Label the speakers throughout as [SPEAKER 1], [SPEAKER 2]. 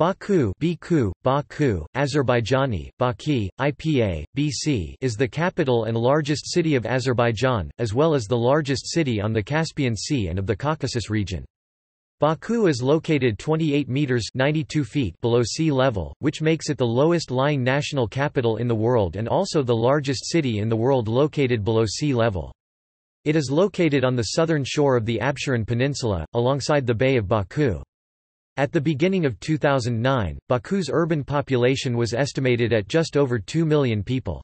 [SPEAKER 1] Baku, Baku, Baku Azerbaijani, Baki, IPA, BC is the capital and largest city of Azerbaijan, as well as the largest city on the Caspian Sea and of the Caucasus region. Baku is located 28 meters 92 feet below sea level, which makes it the lowest lying national capital in the world and also the largest city in the world located below sea level. It is located on the southern shore of the Absheron Peninsula, alongside the Bay of Baku. At the beginning of 2009, Baku's urban population was estimated at just over 2 million people.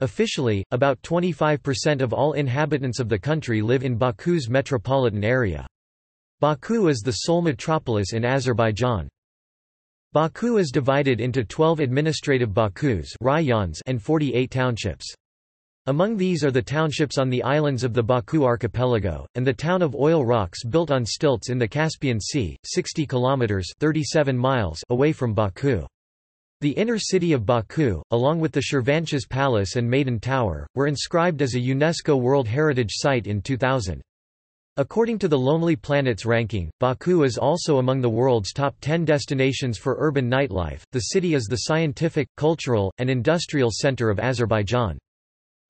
[SPEAKER 1] Officially, about 25% of all inhabitants of the country live in Baku's metropolitan area. Baku is the sole metropolis in Azerbaijan. Baku is divided into 12 administrative Bakus and 48 townships. Among these are the townships on the islands of the Baku archipelago, and the town of Oil Rocks built on stilts in the Caspian Sea, 60 kilometers 37 miles away from Baku. The inner city of Baku, along with the Shirvanshah's Palace and Maiden Tower, were inscribed as a UNESCO World Heritage Site in 2000. According to the Lonely Planets ranking, Baku is also among the world's top 10 destinations for urban nightlife. The city is the scientific, cultural, and industrial center of Azerbaijan.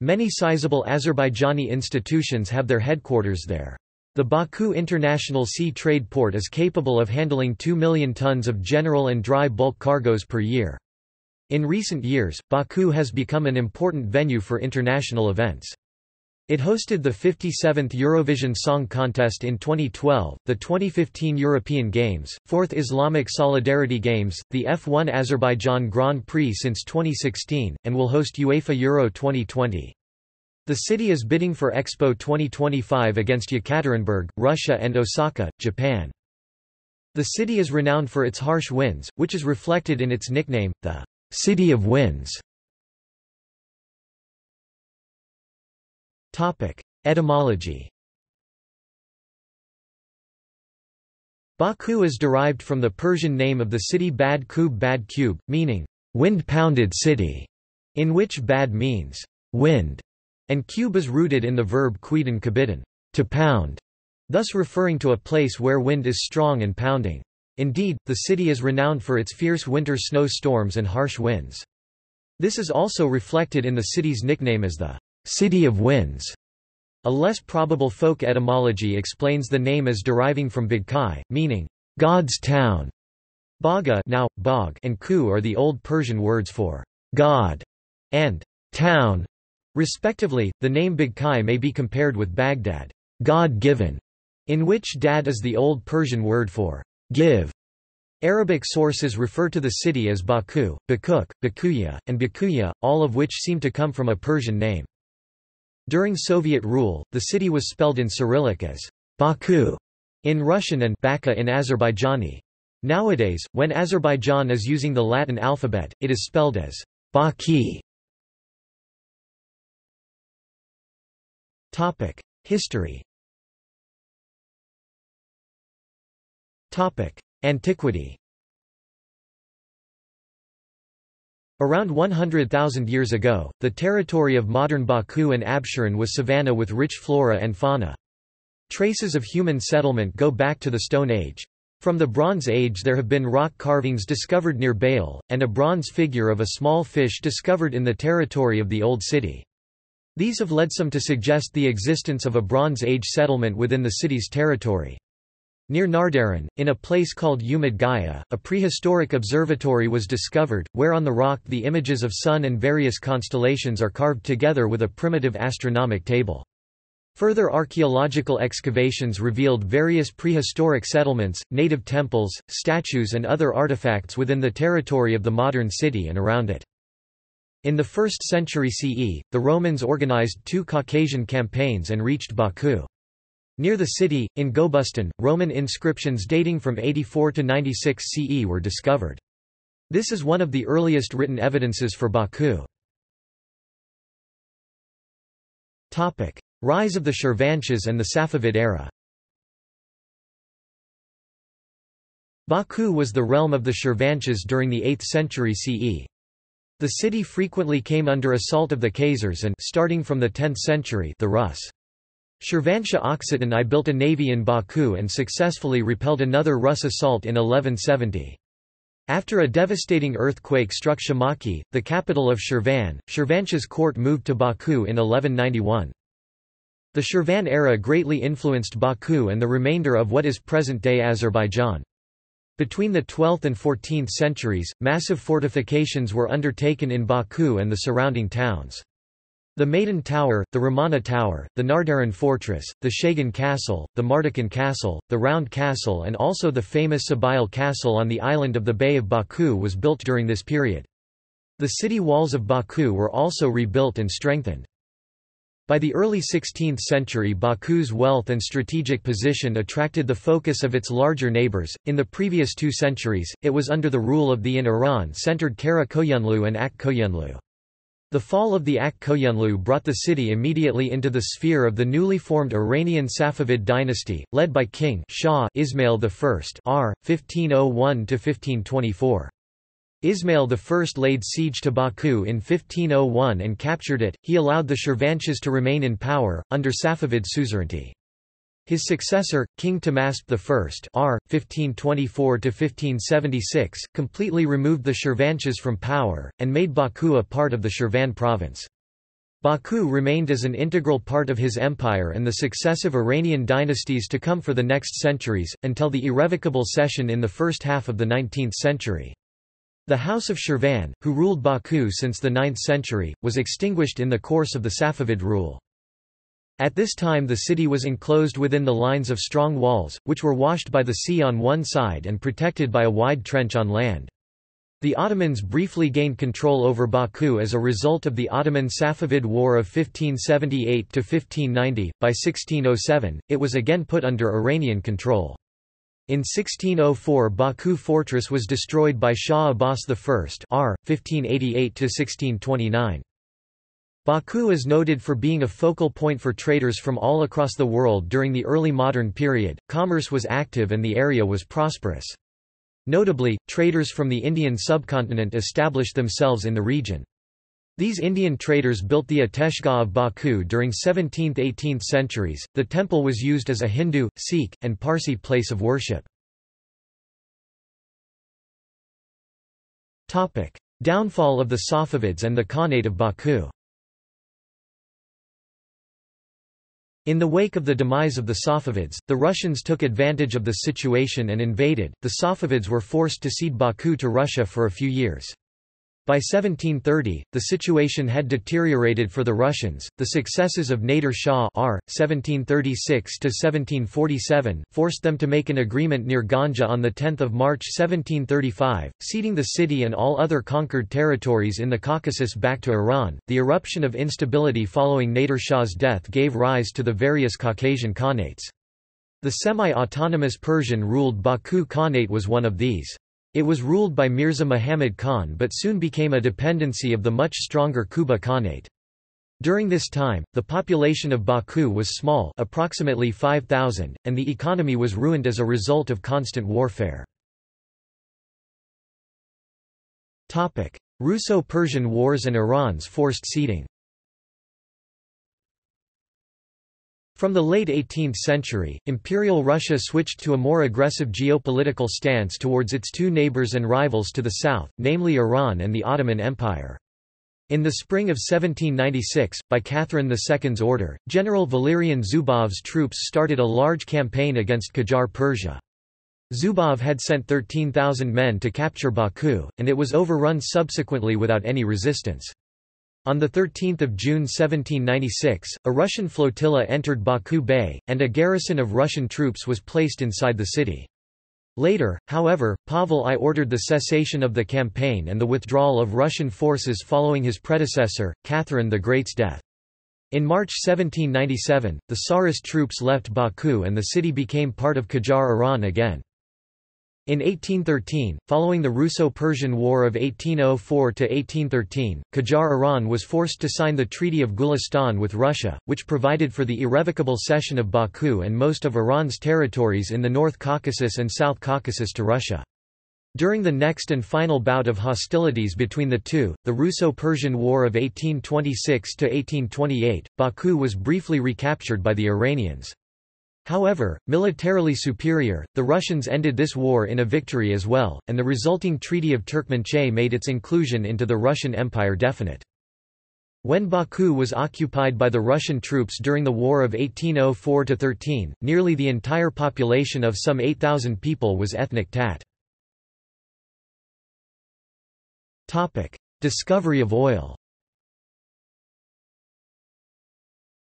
[SPEAKER 1] Many sizable Azerbaijani institutions have their headquarters there. The Baku International Sea Trade Port is capable of handling 2 million tons of general and dry bulk cargoes per year. In recent years, Baku has become an important venue for international events. It hosted the 57th Eurovision Song Contest in 2012, the 2015 European Games, 4th Islamic Solidarity Games, the F1 Azerbaijan Grand Prix since 2016, and will host UEFA Euro 2020. The city is bidding for Expo 2025 against Yekaterinburg, Russia and Osaka, Japan. The city is renowned for its harsh winds, which is reflected in its nickname, the City of Winds. Etymology Baku is derived from the Persian name of the city Bad Kub Bad Kube, meaning, wind-pounded city, in which bad means, wind, and kube is rooted in the verb kuidan kabidan, to pound, thus referring to a place where wind is strong and pounding. Indeed, the city is renowned for its fierce winter snow storms and harsh winds. This is also reflected in the city's nickname as the City of Winds. A less probable folk etymology explains the name as deriving from Bagkai, meaning, God's town. Baga now, Bog and Ku are the Old Persian words for God and town. Respectively, the name Bagkai may be compared with Baghdad, God-given, in which dad is the Old Persian word for give. Arabic sources refer to the city as Baku, Bakuk, Bakuya, and Bakuya, all of which seem to come from a Persian name. During Soviet rule, the city was spelled in Cyrillic as Baku in Russian and Baka in Azerbaijani. Nowadays, when Azerbaijan is using the Latin alphabet, it is spelled as Baki. History. Antiquity. Around 100,000 years ago, the territory of modern Baku and Absheron was savanna with rich flora and fauna. Traces of human settlement go back to the Stone Age. From the Bronze Age there have been rock carvings discovered near Bayil, and a bronze figure of a small fish discovered in the territory of the Old City. These have led some to suggest the existence of a Bronze Age settlement within the city's territory. Near Nardaran, in a place called Umid Gaya, a prehistoric observatory was discovered, where on the rock the images of sun and various constellations are carved together with a primitive astronomic table. Further archaeological excavations revealed various prehistoric settlements, native temples, statues and other artifacts within the territory of the modern city and around it. In the 1st century CE, the Romans organized two Caucasian campaigns and reached Baku. Near the city, in Gobustan, Roman inscriptions dating from 84 to 96 CE were discovered. This is one of the earliest written evidences for Baku. Rise of the Shirvanshahs and the Safavid era Baku was the realm of the Shirvanshahs during the 8th century CE. The city frequently came under assault of the Khazars and starting from the 10th century the Rus. Shirvanshah Akhsitan I built a navy in Baku and successfully repelled another Rus assault in 1170. After a devastating earthquake struck Shamakhi, the capital of Shirvan, Shirvanshah's court moved to Baku in 1191. The Shirvan era greatly influenced Baku and the remainder of what is present-day Azerbaijan. Between the 12th and 14th centuries, massive fortifications were undertaken in Baku and the surrounding towns. The Maiden Tower, the Ramana Tower, the Nardaran Fortress, the Shagan Castle, the Mardakan Castle, the Round Castle and also the famous Sabail Castle on the island of the Bay of Baku was built during this period. The city walls of Baku were also rebuilt and strengthened. By the early 16th century Baku's wealth and strategic position attracted the focus of its larger neighbors. In the previous two centuries, it was under the rule of the in Iran centered Kara Koyunlu and Ak Koyunlu. The fall of the Ak Koyunlu brought the city immediately into the sphere of the newly formed Iranian Safavid dynasty, led by King Shah Ismail I r. 1501–1524. Ismail I laid siege to Baku in 1501 and captured it, he allowed the Shirvanshahs to remain in power, under Safavid suzerainty. His successor, King Tahmasp I r. 1524–1576, completely removed the Shirvanshahs from power, and made Baku a part of the Shirvan province. Baku remained as an integral part of his empire and the successive Iranian dynasties to come for the next centuries, until the irrevocable cession in the first half of the 19th century. The House of Shirvan, who ruled Baku since the 9th century, was extinguished in the course of the Safavid rule. At this time the city was enclosed within the lines of strong walls, which were washed by the sea on one side and protected by a wide trench on land. The Ottomans briefly gained control over Baku as a result of the Ottoman-Safavid War of 1578–1590. By 1607, it was again put under Iranian control. In 1604 Baku fortress was destroyed by Shah Abbas I r. 1588–1629. Baku is noted for being a focal point for traders from all across the world during the early modern period, commerce was active and the area was prosperous. Notably, traders from the Indian subcontinent established themselves in the region. These Indian traders built the Ateshgah of Baku during 17th–18th centuries. The temple was used as a Hindu, Sikh, and Parsi place of worship. Topic: Downfall of the Safavids and the Khanate of Baku. In the wake of the demise of the Safavids, the Russians took advantage of the situation and invaded. The Safavids were forced to cede Baku to Russia for a few years. By 1730, the situation had deteriorated for the Russians. The successes of Nader Shah R. 1736–1747 forced them to make an agreement near Ganja on 10 March 1735, ceding the city and all other conquered territories in the Caucasus back to Iran. The eruption of instability following Nader Shah's death gave rise to the various Caucasian Khanates. The semi-autonomous Persian-ruled Baku Khanate was one of these. It was ruled by Mirza Muhammad Khan but soon became a dependency of the much stronger Kuba Khanate. During this time, the population of Baku was small approximately 5,000, and the economy was ruined as a result of constant warfare. Russo-Persian Wars and Iran's forced ceding From the late 18th century, Imperial Russia switched to a more aggressive geopolitical stance towards its two neighbors and rivals to the south, namely Iran and the Ottoman Empire. In the spring of 1796, by Catherine II's order, General Valerian Zubov's troops started a large campaign against Qajar Persia. Zubov had sent 13,000 men to capture Baku, and it was overrun subsequently without any resistance. On 13 June 1796, a Russian flotilla entered Baku Bay, and a garrison of Russian troops was placed inside the city. Later, however, Pavel I ordered the cessation of the campaign and the withdrawal of Russian forces following his predecessor, Catherine the Great's death. In March 1797, the Tsarist troops left Baku and the city became part of Qajar Iran again. In 1813, following the Russo-Persian War of 1804–1813, Qajar Iran was forced to sign the Treaty of Gulistan with Russia, which provided for the irrevocable cession of Baku and most of Iran's territories in the North Caucasus and South Caucasus to Russia. During the next and final bout of hostilities between the two, the Russo-Persian War of 1826–1828, Baku was briefly recaptured by the Iranians. However, militarily superior, the Russians ended this war in a victory as well, and the resulting Treaty of Turkmenchay made its inclusion into the Russian Empire definite. When Baku was occupied by the Russian troops during the War of 1804–13, nearly the entire population of some 8,000 people was ethnic Tat. Discovery of oil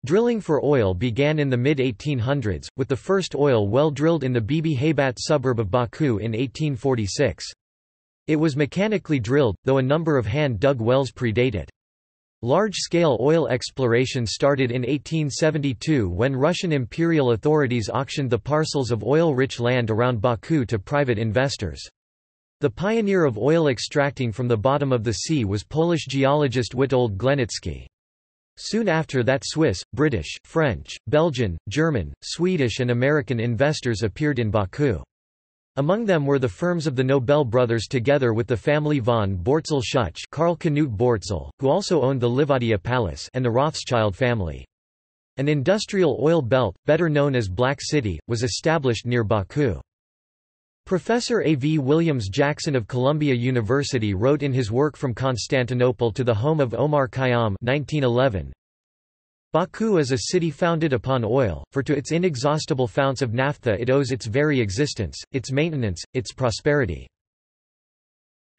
[SPEAKER 1] Drilling for oil began in the mid-1800s, with the first oil well drilled in the Bibi Haybat suburb of Baku in 1846. It was mechanically drilled, though a number of hand-dug wells predate it. Large-scale oil exploration started in 1872 when Russian imperial authorities auctioned the parcels of oil-rich land around Baku to private investors. The pioneer of oil extracting from the bottom of the sea was Polish geologist Witold Zglenicki. Soon after that Swiss, British, French, Belgian, German, Swedish and American investors appeared in Baku. Among them were the firms of the Nobel brothers together with the family von Bortzel-Schuch Karl Knut Bortzel, who also owned the Livadia Palace and the Rothschild family. An industrial oil belt, better known as Black City, was established near Baku. Professor A. V. Williams Jackson of Columbia University wrote in his work From Constantinople to the Home of Omar Khayyam 1911, Baku is a city founded upon oil, for to its inexhaustible founts of naphtha it owes its very existence, its maintenance, its prosperity.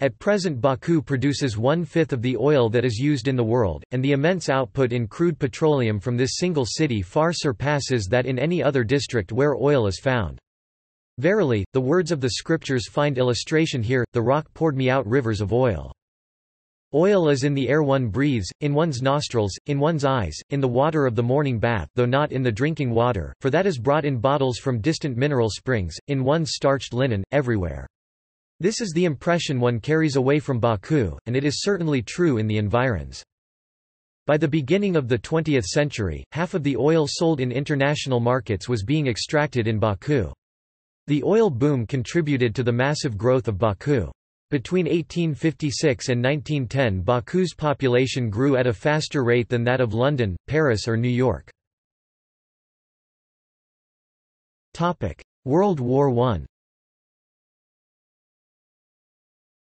[SPEAKER 1] At present Baku produces one-fifth of the oil that is used in the world, and the immense output in crude petroleum from this single city far surpasses that in any other district where oil is found. Verily, the words of the scriptures find illustration here, the rock poured me out rivers of oil. Oil is in the air one breathes, in one's nostrils, in one's eyes, in the water of the morning bath though not in the drinking water, for that is brought in bottles from distant mineral springs, in one's starched linen, everywhere. This is the impression one carries away from Baku, and it is certainly true in the environs. By the beginning of the 20th century, half of the oil sold in international markets was being extracted in Baku. The oil boom contributed to the massive growth of Baku. Between 1856 and 1910 Baku's population grew at a faster rate than that of London, Paris or New York. World War I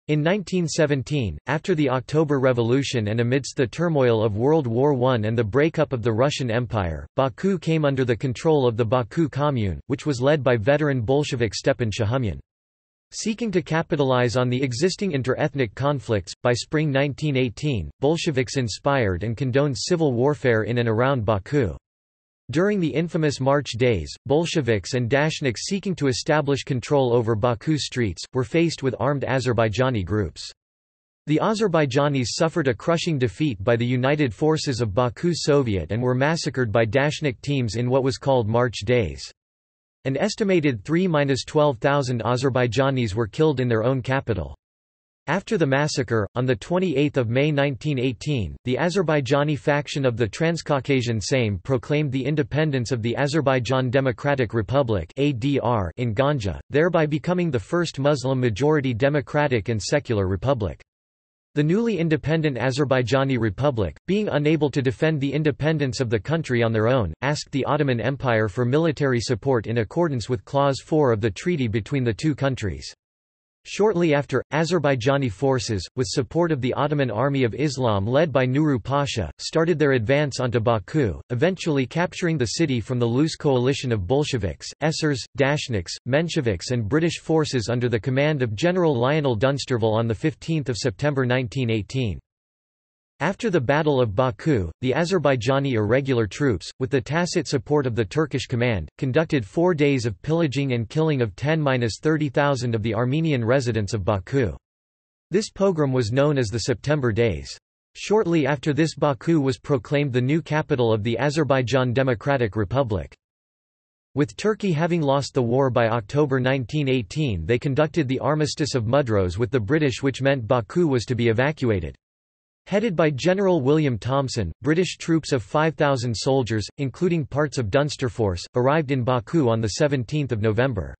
[SPEAKER 1] In 1917, after the October Revolution and amidst the turmoil of World War I and the breakup of the Russian Empire, Baku came under the control of the Baku Commune, which was led by veteran Bolshevik Stepan Shahumyan. Seeking to capitalize on the existing inter-ethnic conflicts, by spring 1918, Bolsheviks inspired and condoned civil warfare in and around Baku. During the infamous March days, Bolsheviks and Dashniks seeking to establish control over Baku streets, were faced with armed Azerbaijani groups. The Azerbaijanis suffered a crushing defeat by the United Forces of Baku Soviet and were massacred by Dashnik teams in what was called March Days. An estimated 3–12,000 Azerbaijanis were killed in their own capital. After the massacre, on 28 May 1918, the Azerbaijani faction of the Transcaucasian Sejm proclaimed the independence of the Azerbaijan Democratic Republic in Ganja, thereby becoming the first Muslim-majority democratic and secular republic. The newly independent Azerbaijani Republic, being unable to defend the independence of the country on their own, asked the Ottoman Empire for military support in accordance with Clause 4 of the treaty between the two countries. Shortly after, Azerbaijani forces, with support of the Ottoman Army of Islam led by Nuru Pasha, started their advance onto Baku, eventually capturing the city from the loose coalition of Bolsheviks, SRs, Dashniks, Mensheviks and British forces under the command of General Lionel Dunsterville on 15 September 1918. After the Battle of Baku, the Azerbaijani irregular troops, with the tacit support of the Turkish command, conducted four days of pillaging and killing of 10–30,000 of the Armenian residents of Baku. This pogrom was known as the September Days. Shortly after this Baku was proclaimed the new capital of the Azerbaijan Democratic Republic. With Turkey having lost the war by October 1918 they conducted the Armistice of Mudros with the British which meant Baku was to be evacuated. Headed by General William Thomson, British troops of 5,000 soldiers, including parts of Dunsterforce, arrived in Baku on 17 November.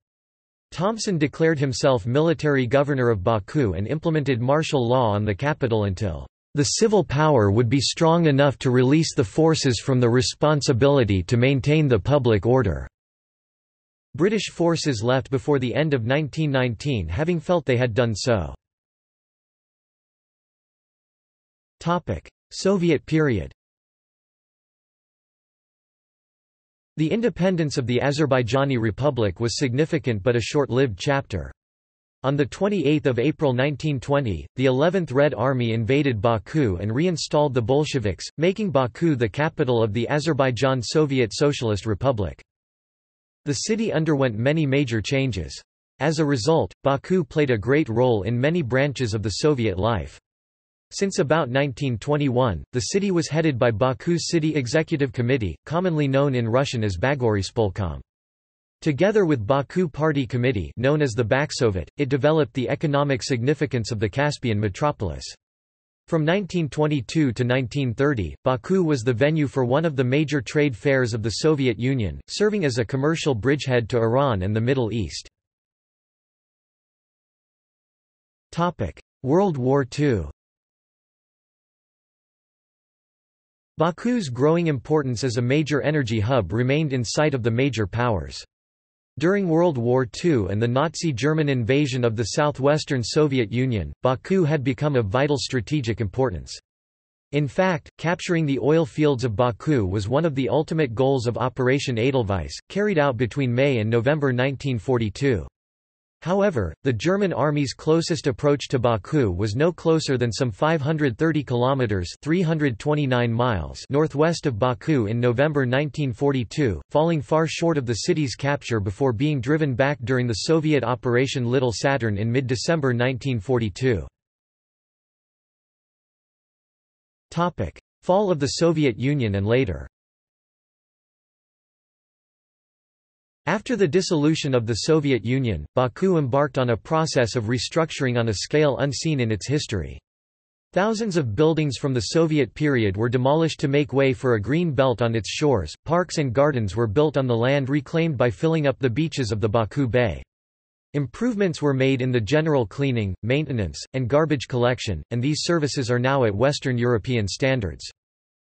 [SPEAKER 1] Thomson declared himself military governor of Baku and implemented martial law on the capital until the civil power would be strong enough to release the forces from the responsibility to maintain the public order. British forces left before the end of 1919 having felt they had done so. Soviet period The independence of the Azerbaijani Republic was significant but a short-lived chapter. On 28 April 1920, the 11th Red Army invaded Baku and reinstalled the Bolsheviks, making Baku the capital of the Azerbaijan Soviet Socialist Republic. The city underwent many major changes. As a result, Baku played a great role in many branches of the Soviet life. Since about 1921, the city was headed by Baku's City Executive Committee, commonly known in Russian as Bakgorispolkom. Together with Baku Party Committee known as the Baksovet, it developed the economic significance of the Caspian metropolis. From 1922 to 1930, Baku was the venue for one of the major trade fairs of the Soviet Union, serving as a commercial bridgehead to Iran and the Middle East. World War II Baku's growing importance as a major energy hub remained in sight of the major powers. During World War II and the Nazi German invasion of the southwestern Soviet Union, Baku had become of vital strategic importance. In fact, capturing the oil fields of Baku was one of the ultimate goals of Operation Edelweiss, carried out between May and November 1942. However, the German army's closest approach to Baku was no closer than some 530 kilometers (329 miles) northwest of Baku in November 1942, falling far short of the city's capture before being driven back during the Soviet Operation Little Saturn in mid-December 1942. Topic: Fall of the Soviet Union and later. After the dissolution of the Soviet Union, Baku embarked on a process of restructuring on a scale unseen in its history. Thousands of buildings from the Soviet period were demolished to make way for a green belt on its shores, parks and gardens were built on the land reclaimed by filling up the beaches of the Baku Bay. Improvements were made in the general cleaning, maintenance, and garbage collection, and these services are now at Western European standards.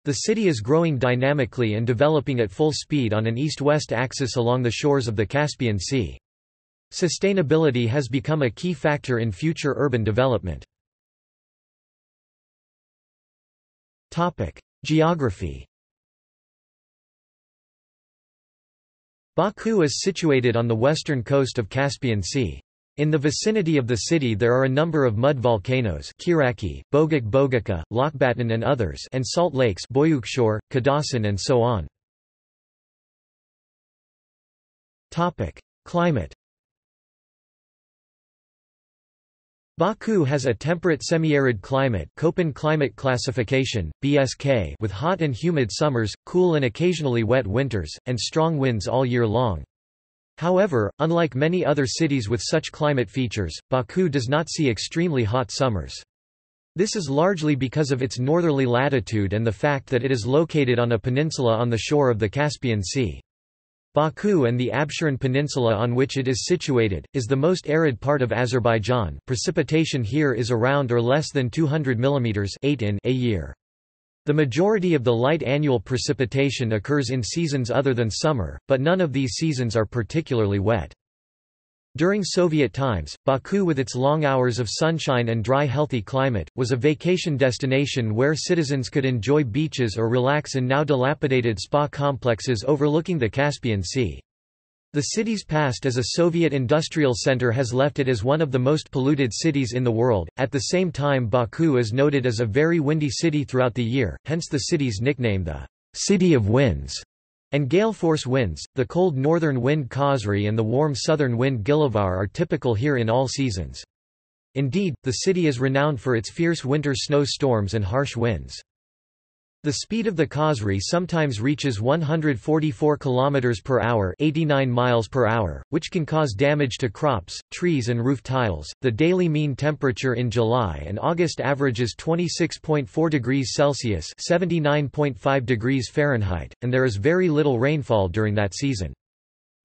[SPEAKER 1] The city is growing dynamically and developing at full speed on an east-west axis along the shores of the Caspian Sea. Sustainability has become a key factor in future urban development. Geography Baku is situated on the western coast of Caspian Sea. In the vicinity of the city there are a number of mud volcanoes Kiraki, Bogak Bogaka, Lokbatan and others and salt lakes Boyukshor, Khodasan and so on. Climate Baku has a temperate semi-arid climate Köppen climate classification, BSK with hot and humid summers, cool and occasionally wet winters, and strong winds all year long. However, unlike many other cities with such climate features, Baku does not see extremely hot summers. This is largely because of its northerly latitude and the fact that it is located on a peninsula on the shore of the Caspian Sea. Baku and the Absheron Peninsula on which it is situated, is the most arid part of Azerbaijan precipitation here is around or less than 200 mm 8 in a year. The majority of the light annual precipitation occurs in seasons other than summer, but none of these seasons are particularly wet. During Soviet times, Baku with its long hours of sunshine and dry healthy climate, was a vacation destination where citizens could enjoy beaches or relax in now dilapidated spa complexes overlooking the Caspian Sea. The city's past as a Soviet industrial center has left it as one of the most polluted cities in the world. At the same time, Baku is noted as a very windy city throughout the year, hence the city's nickname the City of Winds. And gale force winds, the cold northern wind Khazri and the warm southern wind Gilavar are typical here in all seasons. Indeed, the city is renowned for its fierce winter snow storms and harsh winds. The speed of the Khazri sometimes reaches 144 km per hour, 89 miles per hour, which can cause damage to crops, trees and roof tiles. The daily mean temperature in July and August averages 26.4 degrees Celsius, 79.5 degrees Fahrenheit, and there is very little rainfall during that season.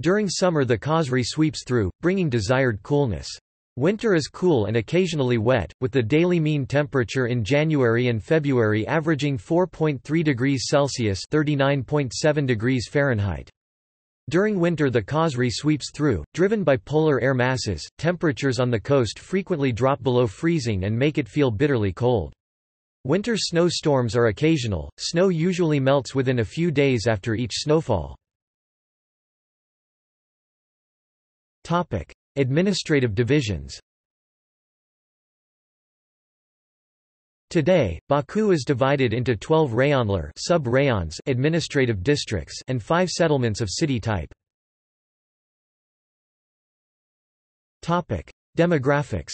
[SPEAKER 1] During summer the Khazri sweeps through, bringing desired coolness. Winter is cool and occasionally wet, with the daily mean temperature in January and February averaging 4.3 degrees Celsius (39.7 degrees Fahrenheit). During winter the Khazri sweeps through, driven by polar air masses, temperatures on the coast frequently drop below freezing and make it feel bitterly cold. Winter snow storms are occasional, snow usually melts within a few days after each snowfall. Administrative divisions Today, Baku is divided into 12 rayonlar sub-rayons administrative districts and 5 settlements of city type. Topic: Demographics.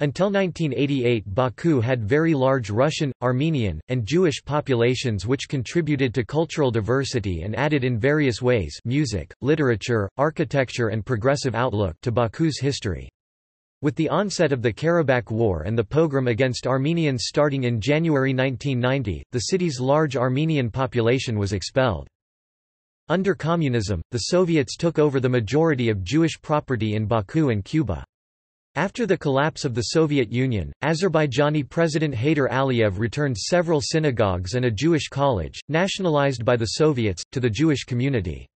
[SPEAKER 1] Until 1988 Baku had very large Russian, Armenian, and Jewish populations which contributed to cultural diversity and added in various ways music, literature, architecture and progressive outlook to Baku's history. With the onset of the Karabakh War and the pogrom against Armenians starting in January 1990, the city's large Armenian population was expelled. Under communism, the Soviets took over the majority of Jewish property in Baku and Quba. After the collapse of the Soviet Union, Azerbaijani President Heydar Aliyev returned several synagogues and a Jewish college, nationalized by the Soviets, to the Jewish community.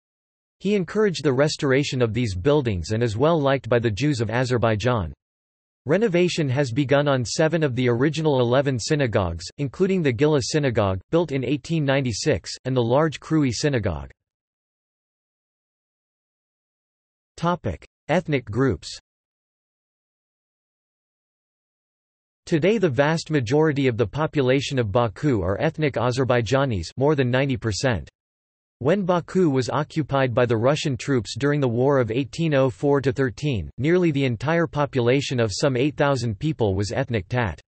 [SPEAKER 1] He encouraged the restoration of these buildings and is well liked by the Jews of Azerbaijan. Renovation has begun on seven of the original eleven synagogues, including the Gila Synagogue, built in 1896, and the large Krui Synagogue. Ethnic groups Today the vast majority of the population of Baku are ethnic Azerbaijanis more than 90%. When Baku was occupied by the Russian troops during the War of 1804–13, nearly the entire population of some 8,000 people was ethnic Tat.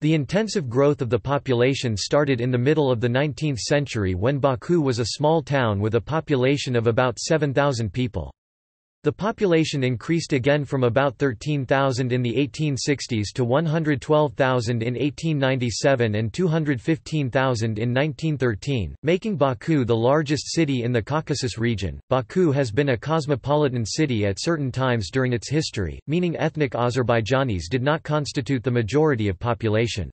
[SPEAKER 1] The intensive growth of the population started in the middle of the 19th century when Baku was a small town with a population of about 7,000 people. The population increased again from about 13,000 in the 1860s to 112,000 in 1897 and 215,000 in 1913, making Baku the largest city in the Caucasus region. Baku has been a cosmopolitan city at certain times during its history, meaning ethnic Azerbaijanis did not constitute the majority of population.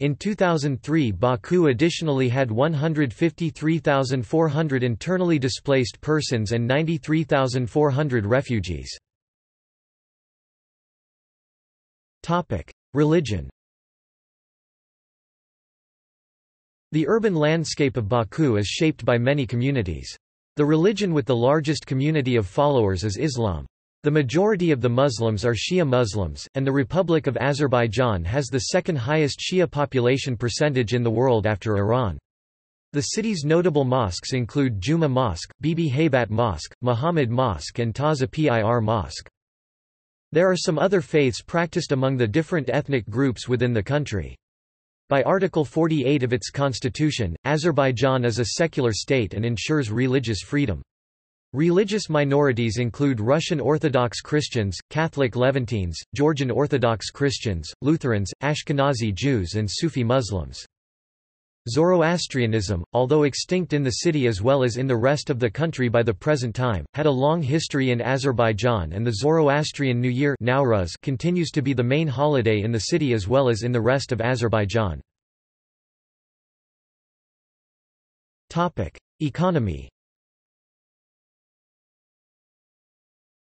[SPEAKER 1] In 2003 Baku additionally had 153,400 internally displaced persons and 93,400 refugees. Religion The urban landscape of Baku is shaped by many communities. The religion with the largest community of followers is Islam. The majority of the Muslims are Shia Muslims, and the Republic of Azerbaijan has the second highest Shia population percentage in the world after Iran. The city's notable mosques include Juma Mosque, Bibi Haybat Mosque, Muhammad Mosque and Taza Pir Mosque. There are some other faiths practiced among the different ethnic groups within the country. By Article 48 of its constitution, Azerbaijan is a secular state and ensures religious freedom. Religious minorities include Russian Orthodox Christians, Catholic Levantines, Georgian Orthodox Christians, Lutherans, Ashkenazi Jews and Sufi Muslims. Zoroastrianism, although extinct in the city as well as in the rest of the country by the present time, had a long history in Azerbaijan and the Zoroastrian New Year Nowruz continues to be the main holiday in the city as well as in the rest of Azerbaijan. Economy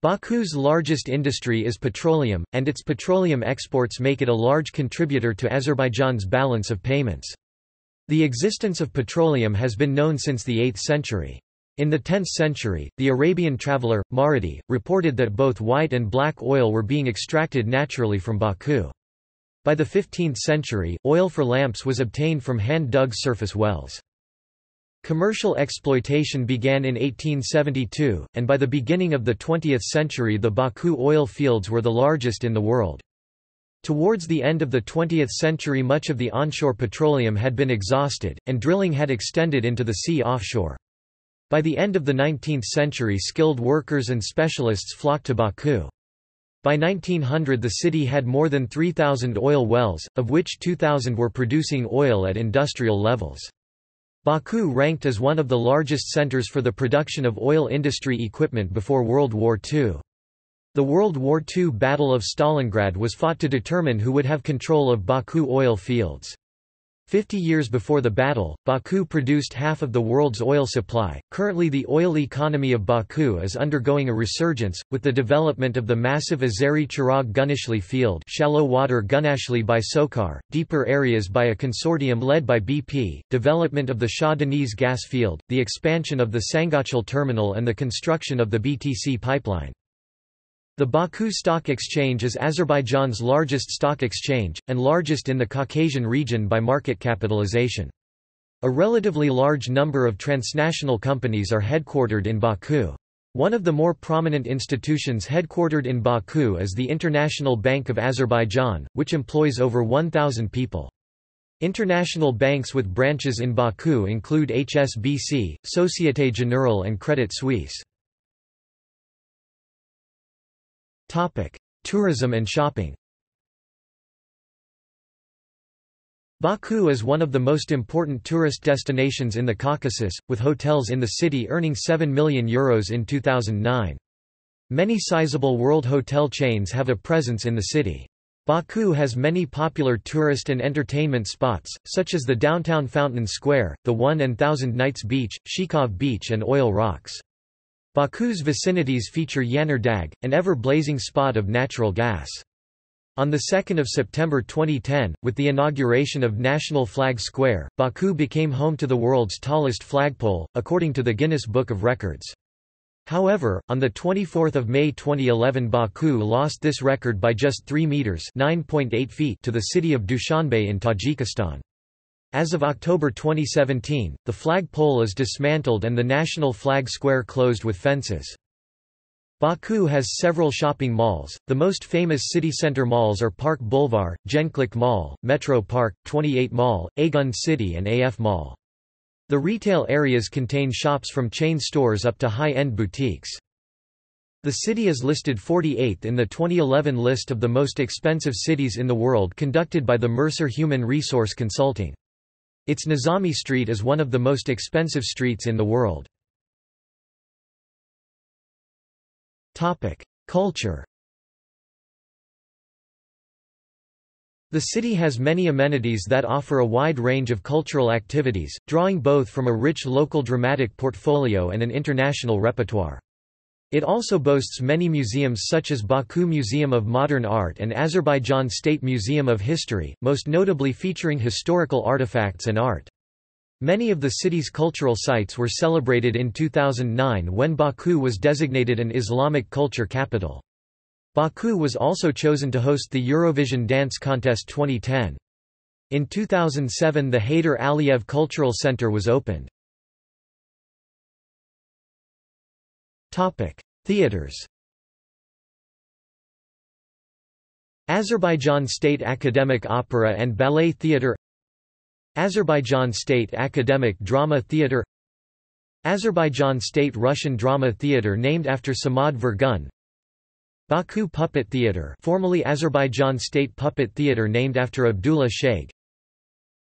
[SPEAKER 1] Baku's largest industry is petroleum, and its petroleum exports make it a large contributor to Azerbaijan's balance of payments. The existence of petroleum has been known since the 8th century. In the 10th century, the Arabian traveller, Maradi, reported that both white and black oil were being extracted naturally from Baku. By the 15th century, oil for lamps was obtained from hand-dug surface wells. Commercial exploitation began in 1872, and by the beginning of the 20th century the Baku oil fields were the largest in the world. Towards the end of the 20th century much of the onshore petroleum had been exhausted, and drilling had extended into the sea offshore. By the end of the 19th century skilled workers and specialists flocked to Baku. By 1900 the city had more than 3,000 oil wells, of which 2,000 were producing oil at industrial levels. Baku ranked as one of the largest centers for the production of oil industry equipment before World War II. The World War II Battle of Stalingrad was fought to determine who would have control of Baku oil fields. Fifty years before the battle, Baku produced half of the world's oil supply. Currently, the oil economy of Baku is undergoing a resurgence, with the development of the massive Azeri Chirag Gunashli field, shallow water Gunashli by SOCAR, deeper areas by a consortium led by BP, development of the Shah Deniz gas field, the expansion of the Sangachal terminal, and the construction of the BTC pipeline. The Baku Stock Exchange is Azerbaijan's largest stock exchange, and largest in the Caucasian region by market capitalization. A relatively large number of transnational companies are headquartered in Baku. One of the more prominent institutions headquartered in Baku is the International Bank of Azerbaijan, which employs over 1,000 people. International banks with branches in Baku include HSBC, Société Générale and Credit Suisse. Topic: Tourism and shopping. Baku is one of the most important tourist destinations in the Caucasus, with hotels in the city earning 7 million euros in 2009. Many sizable world hotel chains have a presence in the city. Baku has many popular tourist and entertainment spots, such as the downtown Fountain Square, the One and Thousand Nights Beach, Shikhov Beach and Oil Rocks. Baku's vicinities feature Yanar Dag, an ever-blazing spot of natural gas. On 2 September 2010, with the inauguration of National Flag Square, Baku became home to the world's tallest flagpole, according to the Guinness Book of Records. However, on 24 May 2011 Baku lost this record by just 3 metres feet to the city of Dushanbe in Tajikistan. As of October 2017, the flag pole is dismantled and the national flag square closed with fences. Baku has several shopping malls. The most famous city center malls are Park Boulevard, Genklik Mall, Metro Park, 28 Mall, Aygun City, and AF Mall. The retail areas contain shops from chain stores up to high-end boutiques. The city is listed 48th in the 2011 list of the most expensive cities in the world conducted by the Mercer Human Resource Consulting. Its Nizami Street is one of the most expensive streets in the world. Culture The city has many amenities that offer a wide range of cultural activities, drawing both from a rich local dramatic portfolio and an international repertoire. It also boasts many museums such as Baku Museum of Modern Art and Azerbaijan State Museum of History, most notably featuring historical artifacts and art. Many of the city's cultural sites were celebrated in 2009 when Baku was designated an Islamic culture capital. Baku was also chosen to host the Eurovision Dance Contest 2010. In 2007 the Heydar Aliyev Cultural Center was opened. Theaters Azerbaijan State Academic Opera and Ballet Theatre Azerbaijan State Academic Drama Theatre Azerbaijan State Russian Drama Theatre named after Samad Vurgun Baku Puppet Theatre formerly Azerbaijan State Puppet Theatre named after Abdullah Shaig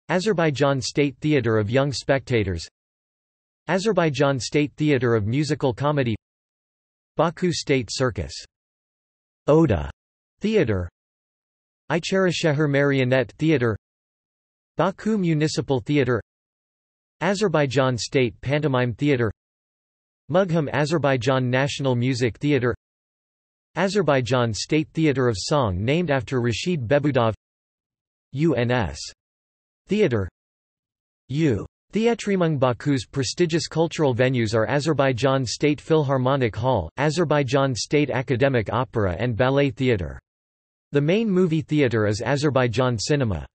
[SPEAKER 1] Azerbaijan State Theatre of Young Spectators Azerbaijan State Theatre of Musical Comedy Baku State Circus. Oda. Theatre Icherishehir Marionette Theatre Baku Municipal Theatre Azerbaijan State Pantomime Theatre Mugham Azerbaijan National Music Theatre Azerbaijan State Theatre of Song named after Rashid Behbudov UNS Theatre U Theatremung Baku's prestigious cultural venues are Azerbaijan State Philharmonic Hall, Azerbaijan State Academic Opera and Ballet Theatre. The main movie theatre is Azerbaijan Cinema.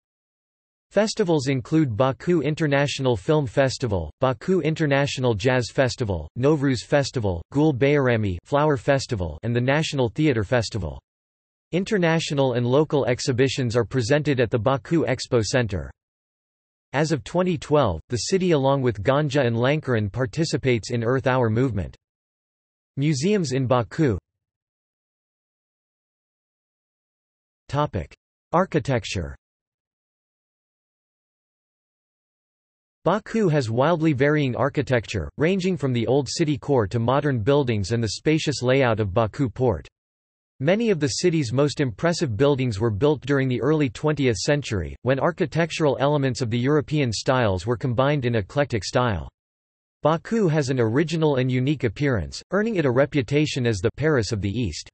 [SPEAKER 1] Festivals include Baku International Film Festival, Baku International Jazz Festival, Novruz Festival, Gul Bayrami Flower Festival and the National Theatre Festival. International and local exhibitions are presented at the Baku Expo Center. As of 2012, the city along with Ganja and Lankaran participates in Earth Hour movement. Museums in Baku Architecture Baku has wildly varying architecture, ranging from the old city core to modern buildings and the spacious layout of Baku port. Many of the city's most impressive buildings were built during the early 20th century, when architectural elements of the European styles were combined in eclectic style. Baku has an original and unique appearance, earning it a reputation as the Paris of the East.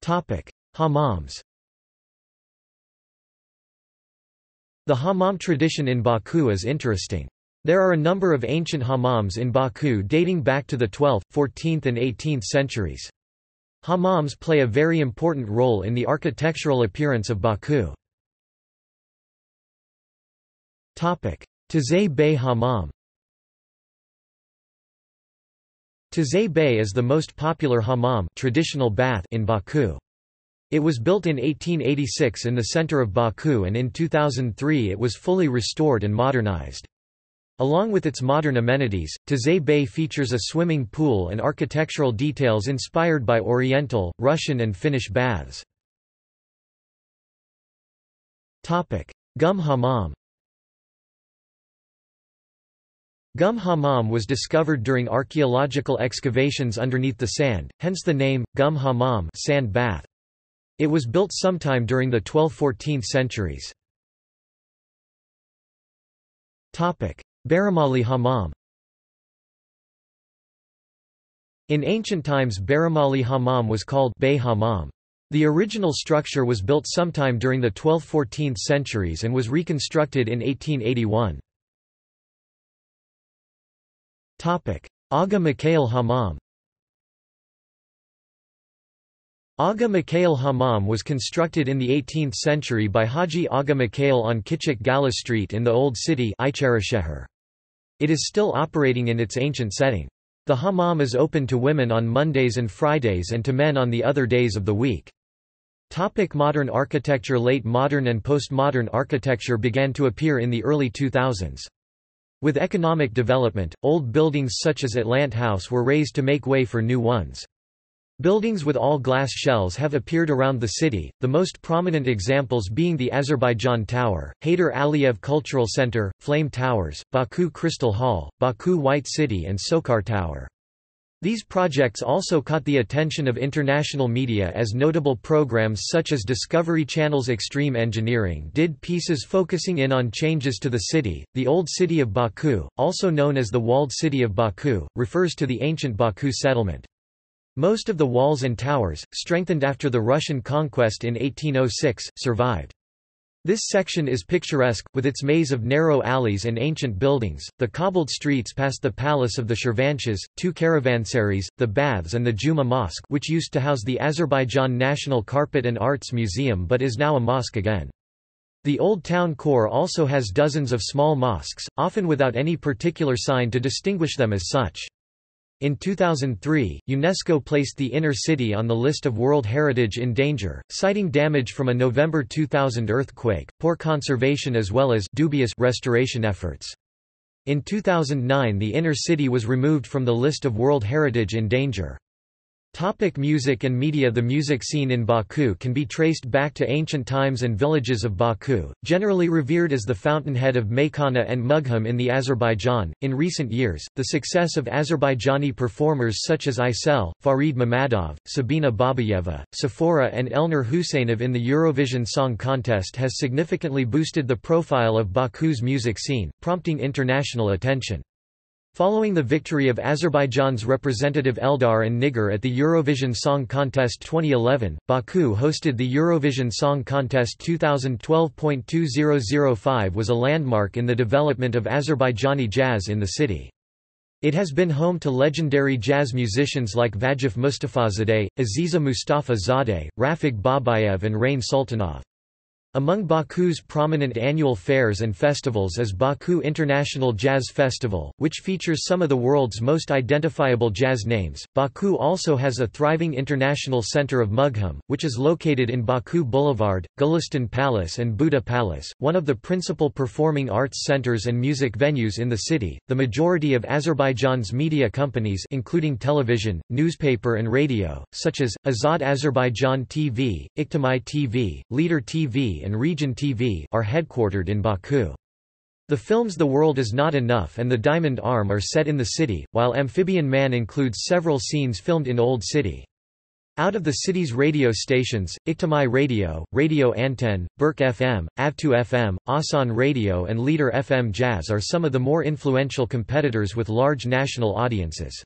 [SPEAKER 1] Topic: Hammams The hammam tradition in Baku is interesting. There are a number of ancient hammams in Baku dating back to the 12th, 14th and 18th centuries. Hammams play a very important role in the architectural appearance of Baku. Tazay Bey Hammam Tazay Bey is the most popular hammam traditional bath in Baku. It was built in 1886 in the center of Baku and in 2003 it was fully restored and modernized. Along with its modern amenities, Tazay Bay features a swimming pool and architectural details inspired by Oriental, Russian and Finnish baths. Gum Hammam Gum Hammam was discovered during archaeological excavations underneath the sand, hence the name, Gum Hammam sand bath. It was built sometime during the 12–14th centuries. Bayramali Hammam In ancient times Bayramali Hammam was called Bay Hammam. The original structure was built sometime during the 12th–14th centuries and was reconstructed in 1881. Aga Mikhail Hammam Aga Mikhail Hammam was constructed in the 18th century by Haji Aga Mikhail on Kichik Gala Street in the Old City It is still operating in its ancient setting. The hammam is open to women on Mondays and Fridays and to men on the other days of the week. Topic modern architecture Late modern and postmodern architecture began to appear in the early 2000s. With economic development, old buildings such as Atlant House were raised to make way for new ones. Buildings with all-glass shells have appeared around the city, the most prominent examples being the Azerbaijan Tower, Heydar Aliyev Cultural Center, Flame Towers, Baku Crystal Hall, Baku White City and SOCAR Tower. These projects also caught the attention of international media as notable programs such as Discovery Channel's Extreme Engineering did pieces focusing in on changes to the city. The Old City of Baku, also known as the Walled City of Baku, refers to the ancient Baku settlement. Most of the walls and towers, strengthened after the Russian conquest in 1806, survived. This section is picturesque, with its maze of narrow alleys and ancient buildings, the cobbled streets past the palace of the Shirvanshahs, two caravansaries, the baths and the Juma Mosque which used to house the Azerbaijan National Carpet and Arts Museum but is now a mosque again. The Old Town Core also has dozens of small mosques, often without any particular sign to distinguish them as such. In 2003, UNESCO placed the inner city on the list of World Heritage in danger, citing damage from a November 2000 earthquake, poor conservation as well as dubious restoration efforts. In 2009 the inner city was removed from the list of World Heritage in danger. Topic music and media The music scene in Baku can be traced back to ancient times and villages of Baku, generally revered as the fountainhead of Meykhana and Mugham in the Azerbaijan. In recent years, the success of Azerbaijani performers such as Aysel, Farid Mamadov, Sabina Babayeva, Safura and Elnur Huseynov in the Eurovision Song Contest has significantly boosted the profile of Baku's music scene, prompting international attention. Following the victory of Azerbaijan's representative Eldar and Nigar at the Eurovision Song Contest 2011, Baku hosted the Eurovision Song Contest 2012.2005 was a landmark in the development of Azerbaijani jazz in the city. It has been home to legendary jazz musicians like Vagif Mustafazadeh, Aziza Mustafa Zadeh, Rafig Babayev and Rain Sultanov. Among Baku's prominent annual fairs and festivals is Baku International Jazz Festival, which features some of the world's most identifiable jazz names. Baku also has a thriving international center of Mugham, which is located in Baku Boulevard, Gulistan Palace, and Buta Palace, one of the principal performing arts centers and music venues in the city. The majority of Azerbaijan's media companies, including television, newspaper, and radio, such as Azad Azerbaijan TV, Ictimai TV, Leader TV, and Region TV are headquartered in Baku. The films The World Is Not Enough and The Diamond Arm are set in the city, while Amphibian Man includes several scenes filmed in Old City. Out of the city's radio stations, Ictimai Radio, Radio Anten, Berk FM, Avtu FM, Asan Radio and Leader FM Jazz are some of the more influential competitors with large national audiences.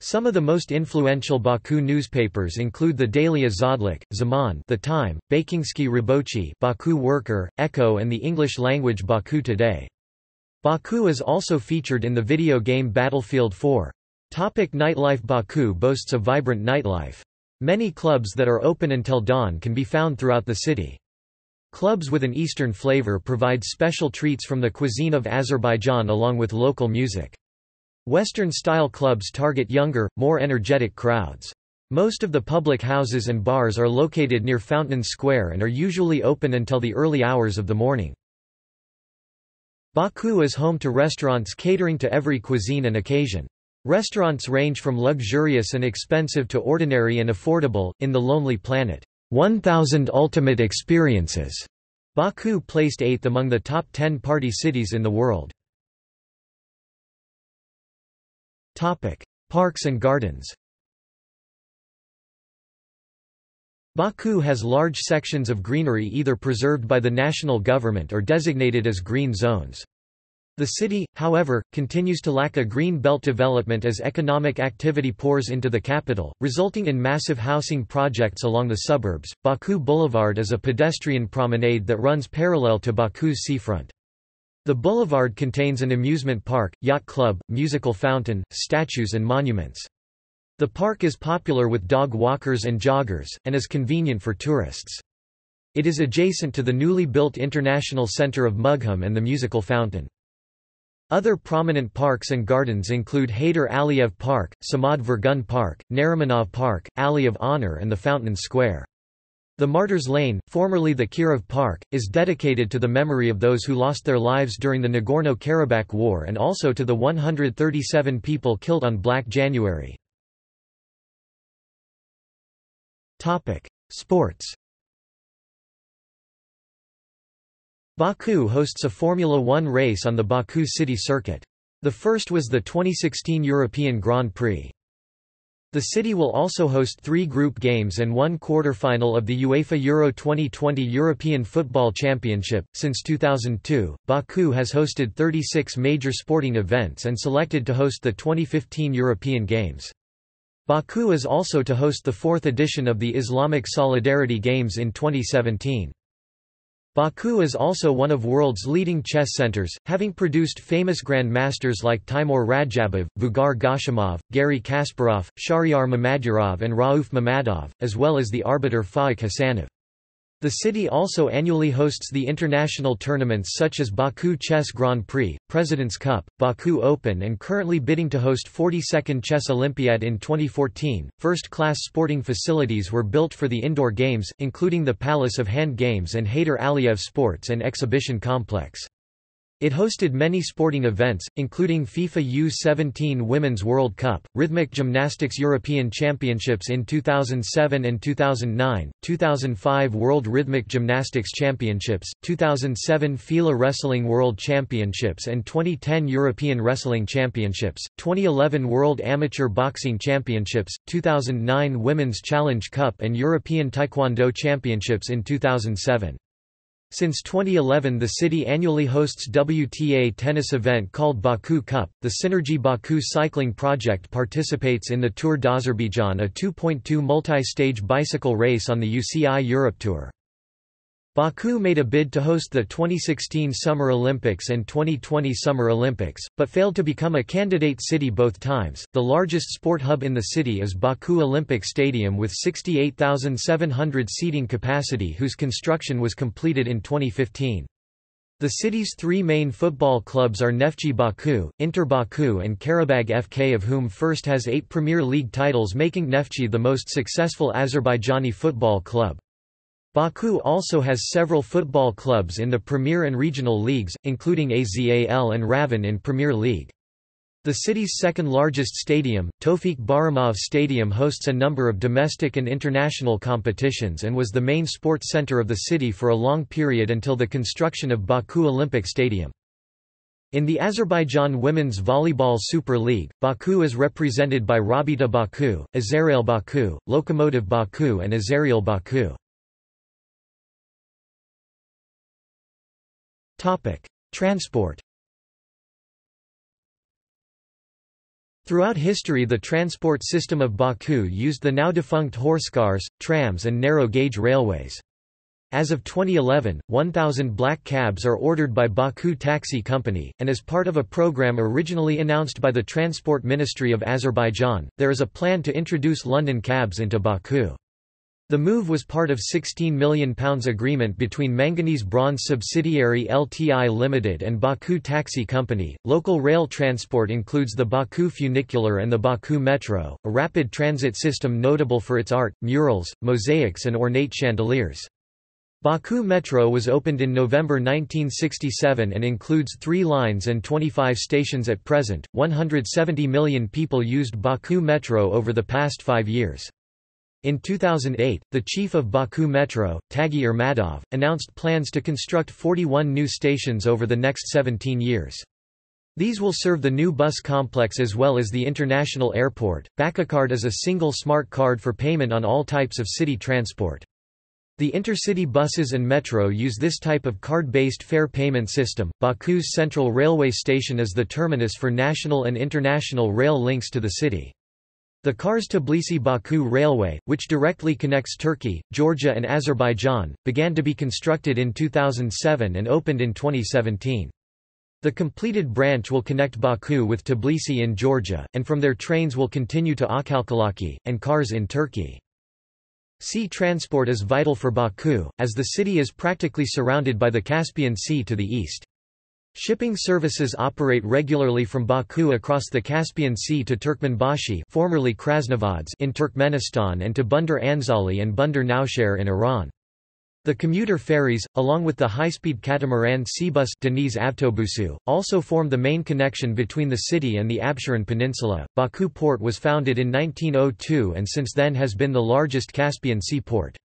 [SPEAKER 1] Some of the most influential Baku newspapers include the Daily Azadlik, Zaman The Time, Bakinskiy Rabochiy Baku Worker, Echo and the English-language Baku Today. Baku is also featured in the video game Battlefield 4. Topic nightlife Baku boasts a vibrant nightlife. Many clubs that are open until dawn can be found throughout the city. Clubs with an Eastern flavor provide special treats from the cuisine of Azerbaijan along with local music. Western-style clubs target younger, more energetic crowds. Most of the public houses and bars are located near Fountain Square and are usually open until the early hours of the morning. Baku is home to restaurants catering to every cuisine and occasion. Restaurants range from luxurious and expensive to ordinary and affordable. In the Lonely Planet, 1000 Ultimate Experiences, Baku placed 8th among the top 10 party cities in the world. Topic: Parks and gardens. Baku has large sections of greenery either preserved by the national government or designated as green zones. The city, however, continues to lack a green belt development as economic activity pours into the capital, resulting in massive housing projects along the suburbs. Baku Boulevard is a pedestrian promenade that runs parallel to Baku's seafront. The boulevard contains an amusement park, yacht club, musical fountain, statues and monuments. The park is popular with dog walkers and joggers, and is convenient for tourists. It is adjacent to the newly built International Center of Mugham and the musical fountain. Other prominent parks and gardens include Heydar Aliyev Park, Samad Vurgun Park, Narimanov Park, Alley of Honor and the Fountain Square. The Martyrs Lane, formerly the Kirov Park, is dedicated to the memory of those who lost their lives during the Nagorno-Karabakh War and also to the 137 people killed on Black January. Sports Baku hosts a Formula One race on the Baku City Circuit. The first was the 2016 European Grand Prix. The city will also host three group games and one quarter-final of the UEFA Euro 2020 European Football Championship. Since 2002, Baku has hosted 36 major sporting events and selected to host the 2015 European Games. Baku is also to host the fourth edition of the Islamic Solidarity Games in 2017. Baku is also one of world's leading chess centers, having produced famous grandmasters like Timur Radjabov, Vugar Gashimov, Garry Kasparov, Shahryar Mamedyarov and Rauf Mammadov, as well as the arbiter Faik Hasanov. The city also annually hosts the international tournaments such as Baku Chess Grand Prix, President's Cup, Baku Open, and currently bidding to host 42nd Chess Olympiad in 2014. First class sporting facilities were built for the indoor games, including the Palace of Hand Games and Heydar Aliyev Sports and Exhibition Complex. It hosted many sporting events, including FIFA U-17 Women's World Cup, Rhythmic Gymnastics European Championships in 2007 and 2009, 2005 World Rhythmic Gymnastics Championships, 2007 FILA Wrestling World Championships and 2010 European Wrestling Championships, 2011 World Amateur Boxing Championships, 2009 Women's Challenge Cup and European Taekwondo Championships in 2007. Since 2011 the city annually hosts WTA tennis event called Baku Cup. The Synergy Baku cycling project participates in the Tour d'Azerbaijan a 2.2 multi-stage bicycle race on the UCI Europe Tour. Baku made a bid to host the 2016 Summer Olympics and 2020 Summer Olympics, but failed to become a candidate city both times. The largest sport hub in the city is Baku Olympic Stadium with 68,700 seating capacity, whose construction was completed in 2015. The city's three main football clubs are Neftchi Baku, Inter Baku and Qarabag FK of whom first has eight Premier League titles making Neftchi the most successful Azerbaijani football club. Baku also has several football clubs in the Premier and regional leagues, including AZAL and Ravan in Premier League. The city's second-largest stadium, Tofiq Bahramov Stadium hosts a number of domestic and international competitions and was the main sports center of the city for a long period until the construction of Baku Olympic Stadium. In the Azerbaijan Women's Volleyball Super League, Baku is represented by Rabita Baku, Azerrail Baku, Lokomotiv Baku and Azerial Baku. Transport Throughout history the transport system of Baku used the now defunct horse cars, trams and narrow-gauge railways. As of 2011, 1,000 black cabs are ordered by Baku Taxi Company, and as part of a program originally announced by the Transport Ministry of Azerbaijan, there is a plan to introduce London cabs into Baku. The move was part of £16 million agreement between Manganese Bronze subsidiary LTI Limited and Baku Taxi Company. Local rail transport includes the Baku funicular and the Baku Metro, a rapid transit system notable for its art, murals, mosaics, and ornate chandeliers. Baku Metro was opened in November 1967 and includes three lines and 25 stations at present. 170 million people used Baku Metro over the past five years. In 2008, the chief of Baku Metro, Taghi Ahmadov, announced plans to construct 41 new stations over the next 17 years. These will serve the new bus complex as well as the international airport. BakuCard is a single smart card for payment on all types of city transport. The intercity buses and metro use this type of card-based fare payment system. Baku's central railway station is the terminus for national and international rail links to the city. The Kars-Tbilisi-Baku Railway, which directly connects Turkey, Georgia and Azerbaijan, began to be constructed in 2007 and opened in 2017. The completed branch will connect Baku with Tbilisi in Georgia, and from there trains will continue to Akhalkalaki, and Kars in Turkey. Sea transport is vital for Baku, as the city is practically surrounded by the Caspian Sea to the east. Shipping services operate regularly from Baku across the Caspian Sea to Turkmenbashi formerly in Turkmenistan and to Bandar Anzali and Bandar Nowshahr in Iran. The commuter ferries, along with the high-speed catamaran Seabus Deniz Avtobusu, also form the main connection between the city and the Absheron Peninsula. Baku port was founded in 1902 and since then has been the largest Caspian Sea port.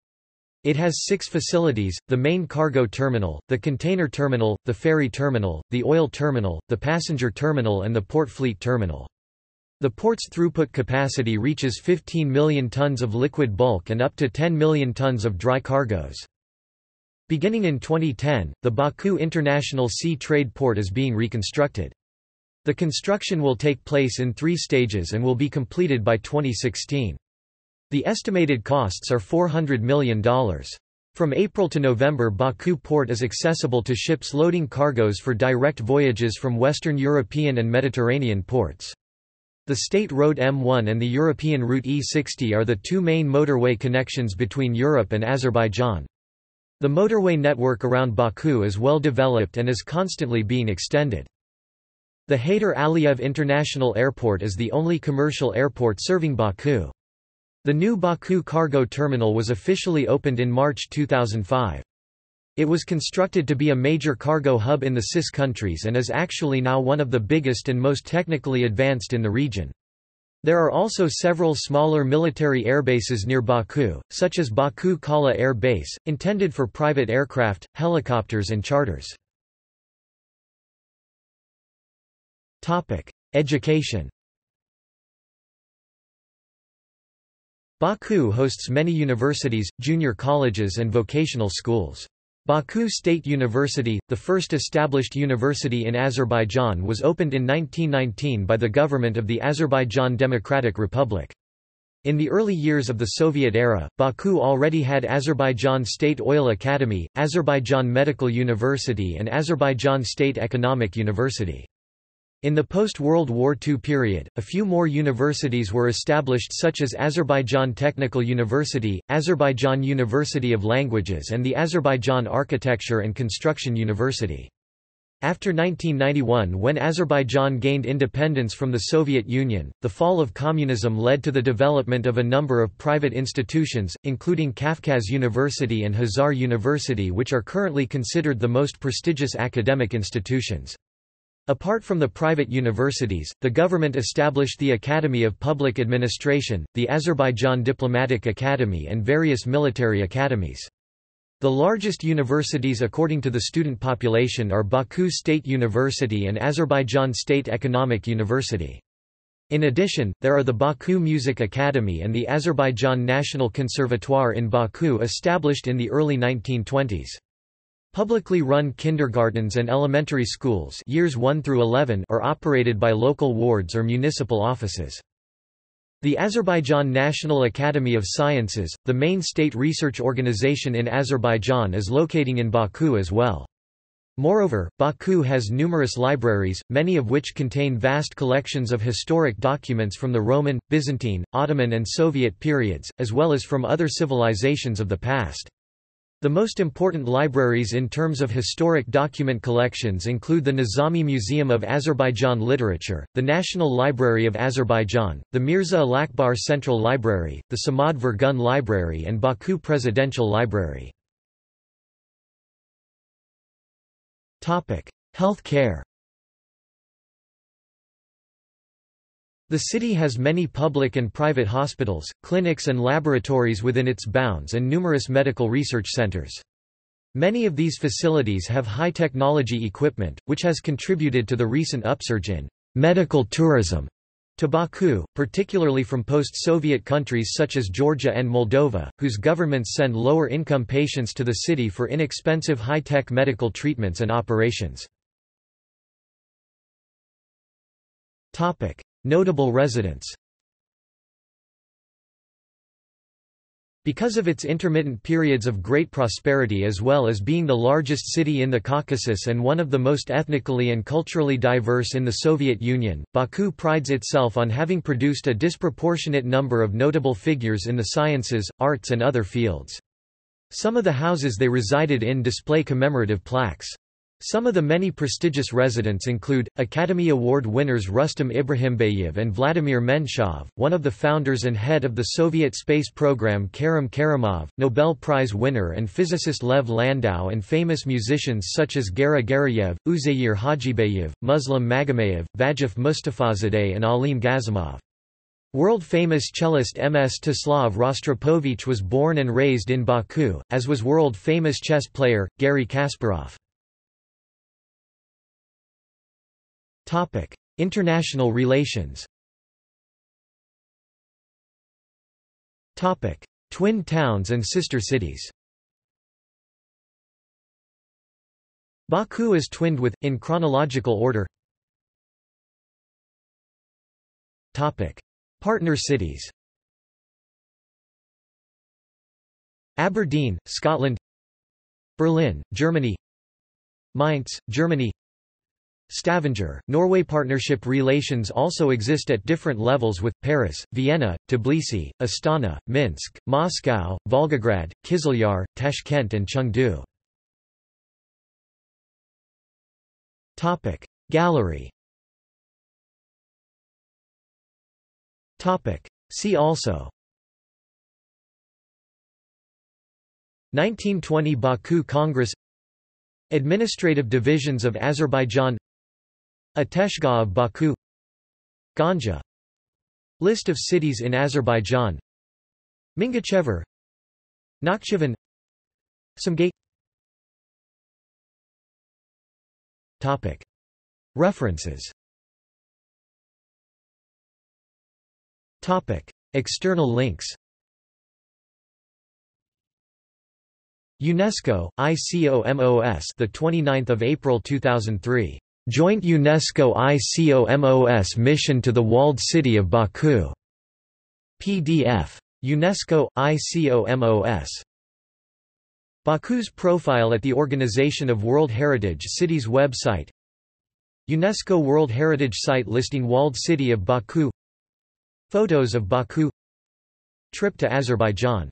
[SPEAKER 1] It has six facilities, the main cargo terminal, the container terminal, the ferry terminal, the oil terminal, the passenger terminal and the port fleet terminal. The port's throughput capacity reaches 15 million tons of liquid bulk and up to 10 million tons of dry cargoes. Beginning in 2010, the Baku International Sea Trade Port is being reconstructed. The construction will take place in three stages and will be completed by 2016. The estimated costs are $400 million. From April to November Baku port is accessible to ships loading cargoes for direct voyages from Western European and Mediterranean ports. The State Road M1 and the European Route E60 are the two main motorway connections between Europe and Azerbaijan. The motorway network around Baku is well developed and is constantly being extended. The Heydar Aliyev International Airport is the only commercial airport serving Baku. The new Baku cargo terminal was officially opened in March 2005. It was constructed to be a major cargo hub in the CIS countries and is actually now one of the biggest and most technically advanced in the region. There are also several smaller military airbases near Baku, such as Baku Kala Air Base, intended for private aircraft, helicopters and charters. Education Baku hosts many universities, junior colleges and vocational schools. Baku State University, the first established university in Azerbaijan was opened in 1919 by the government of the Azerbaijan Democratic Republic. In the early years of the Soviet era, Baku already had Azerbaijan State Oil Academy, Azerbaijan Medical University and Azerbaijan State Economic University. In the post-World War II period, a few more universities were established such as Azerbaijan Technical University, Azerbaijan University of Languages and the Azerbaijan Architecture and Construction University. After 1991 when Azerbaijan gained independence from the Soviet Union, the fall of communism led to the development of a number of private institutions, including Kafkaz University and Khazar University which are currently considered the most prestigious academic institutions. Apart from the private universities, the government established the Academy of Public Administration, the Azerbaijan Diplomatic Academy and various military academies. The largest universities according to the student population are Baku State University and Azerbaijan State Economic University. In addition, there are the Baku Music Academy and the Azerbaijan National Conservatoire in Baku established in the early 1920s. Publicly run kindergartens and elementary schools years 1 through 11 are operated by local wards or municipal offices. The Azerbaijan National Academy of Sciences, the main state research organization in Azerbaijan is locating in Baku as well. Moreover, Baku has numerous libraries, many of which contain vast collections of historic documents from the Roman, Byzantine, Ottoman and Soviet periods, as well as from other civilizations of the past. The most important libraries in terms of historic document collections include the Nizami Museum of Azerbaijan Literature, the National Library of Azerbaijan, the Mirza Alakbar Central Library, the Samad Vurgun Library and Baku Presidential Library. Health care The city has many public and private hospitals, clinics and laboratories within its bounds and numerous medical research centers. Many of these facilities have high-technology equipment, which has contributed to the recent upsurge in medical tourism to Baku, particularly from post-Soviet countries such as Georgia and Moldova, whose governments send lower-income patients to the city for inexpensive high-tech medical treatments and operations. Notable residents Because of its intermittent periods of great prosperity as well as being the largest city in the Caucasus and one of the most ethnically and culturally diverse in the Soviet Union, Baku prides itself on having produced a disproportionate number of notable figures in the sciences, arts and other fields. Some of the houses they resided in display commemorative plaques. Some of the many prestigious residents include, Academy Award winners Rustam Ibragimbekov and Vladimir Menshov, one of the founders and head of the Soviet space program Karim Karimov, Nobel Prize winner and physicist Lev Landau and famous musicians such as Gara Garayev, Uzeyir Hajibeyov, Muslim Magomayev, Vagif Mustafazadeh and Alim Qasimov. World-famous cellist Mstislav Rostropovich was born and raised in Baku, as was world-famous chess player, Garry Kasparov. Topic: International relations. Topic: Twin towns and sister cities. Baku is twinned with, in chronological order. Topic: Partner cities. Aberdeen, Scotland. Berlin, Germany. Mainz, Germany. Stavanger, Norway Partnership relations also exist at different levels with, Paris, Vienna, Tbilisi, Astana, Minsk, Moscow, Volgograd, Kizlyar, Tashkent and Chengdu. Topic Gallery Topic See also 1920 Baku Congress Administrative divisions of Azerbaijan Ateshgah of Baku. Ganja. List of cities in Azerbaijan. Mingachever. Nakhchivan. Sumgait Topic. References. Topic. External links. UNESCO ICOMOS the 29th of April 2003 Joint UNESCO-ICOMOS mission to the walled city of Baku. PDF. UNESCO, ICOMOS. Baku's profile at the Organization of World Heritage Cities website UNESCO World Heritage Site listing walled city of Baku Photos of Baku Trip to Azerbaijan